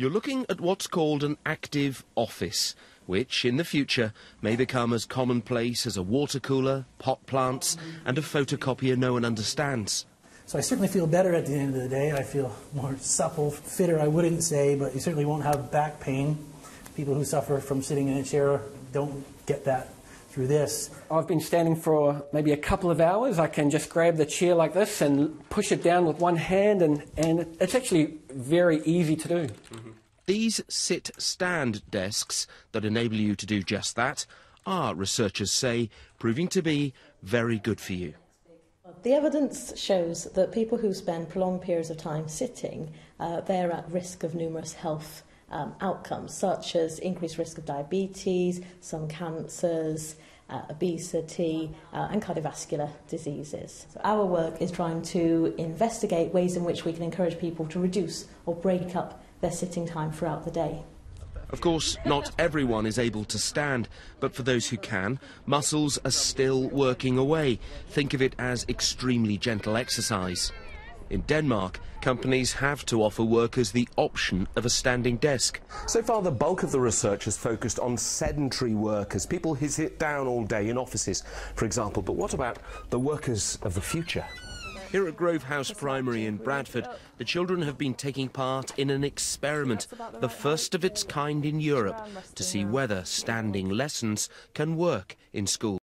You're looking at what's called an active office, which in the future may become as commonplace as a water cooler, pot plants, and a photocopier no one understands. So I certainly feel better at the end of the day. I feel more supple, fitter, I wouldn't say, but you certainly won't have back pain. People who suffer from sitting in a chair don't get that through this. I've been standing for maybe a couple of hours. I can just grab the chair like this and push it down with one hand, and, and it's actually very easy to do. These sit stand desks that enable you to do just that are, researchers say, proving to be very good for you. The evidence shows that people who spend prolonged periods of time sitting, uh, they're at risk of numerous health um, outcomes, such as increased risk of diabetes, some cancers, uh, obesity, uh, and cardiovascular diseases. So our work is trying to investigate ways in which we can encourage people to reduce or break up their sitting time throughout the day. Of course, not everyone is able to stand, but for those who can, muscles are still working away. Think of it as extremely gentle exercise. In Denmark, companies have to offer workers the option of a standing desk. So far, the bulk of the research has focused on sedentary workers, people who sit down all day in offices, for example. But what about the workers of the future? Here at Grove House Primary in Bradford, the children have been taking part in an experiment, the first of its kind in Europe, to see whether standing lessons can work in schools.